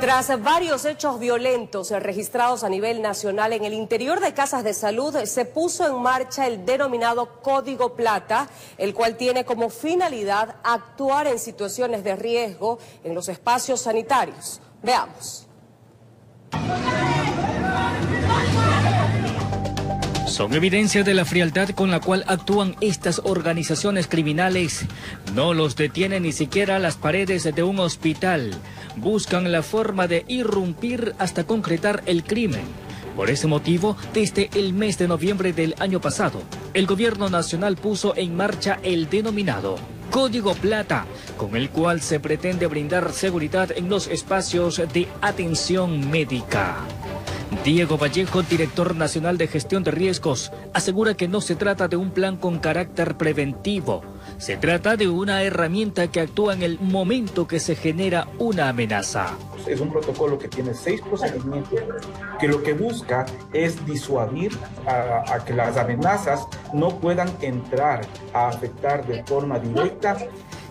Tras varios hechos violentos registrados a nivel nacional en el interior de casas de salud, se puso en marcha el denominado Código Plata, el cual tiene como finalidad actuar en situaciones de riesgo en los espacios sanitarios. Veamos. Son evidencia de la frialdad con la cual actúan estas organizaciones criminales. No los detienen ni siquiera las paredes de un hospital. Buscan la forma de irrumpir hasta concretar el crimen. Por ese motivo, desde el mes de noviembre del año pasado, el gobierno nacional puso en marcha el denominado Código Plata, con el cual se pretende brindar seguridad en los espacios de atención médica. Diego Vallejo, director nacional de gestión de riesgos, asegura que no se trata de un plan con carácter preventivo. Se trata de una herramienta que actúa en el momento que se genera una amenaza. Es un protocolo que tiene seis procedimientos que lo que busca es disuadir a, que las amenazas no puedan entrar a afectar de forma directa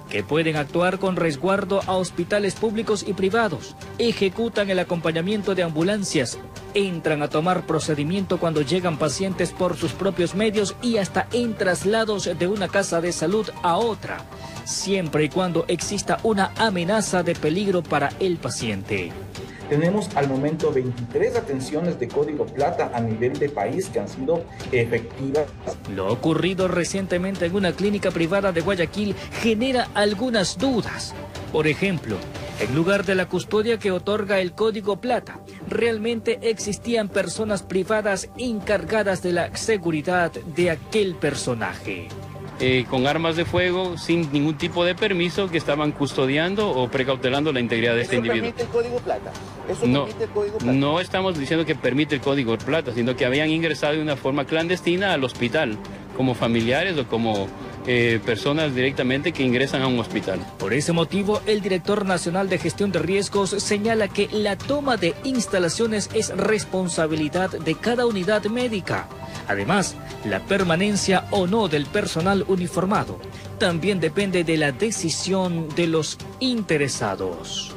que pueden actuar con resguardo a hospitales públicos y privados, ejecutan el acompañamiento de ambulancias, entran a tomar procedimiento cuando llegan pacientes por sus propios medios y hasta en traslados de una casa de salud a otra, siempre y cuando exista una amenaza de peligro para el paciente. Tenemos al momento 23 atenciones de código plata a nivel de país que han sido efectivas. Lo ocurrido recientemente en una clínica privada de Guayaquil genera algunas dudas. Por ejemplo, en lugar de la custodia que otorga el código plata, realmente existían personas privadas encargadas de la seguridad de aquel personaje. Eh, con armas de fuego sin ningún tipo de permiso que estaban custodiando o precautelando la integridad de este individuo. permite el código plata? ¿Eso no, permite el código plata? no estamos diciendo que permite el código plata, sino que habían ingresado de una forma clandestina al hospital, como familiares o como eh, personas directamente que ingresan a un hospital. Por ese motivo, el director nacional de gestión de riesgos señala que la toma de instalaciones es responsabilidad de cada unidad médica. Además, la permanencia o no del personal uniformado también depende de la decisión de los interesados.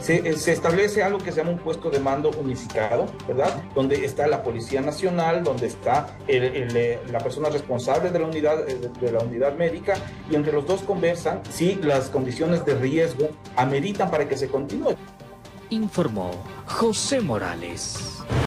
Se, eh, se, establece algo que se llama un puesto de mando unificado, ¿verdad? Donde está la Policía Nacional, donde está eh, la persona responsable de la, unidad, eh, de la unidad médica, y entre los dos conversan si las condiciones de riesgo ameritan para que se continúe. Informó José Morales.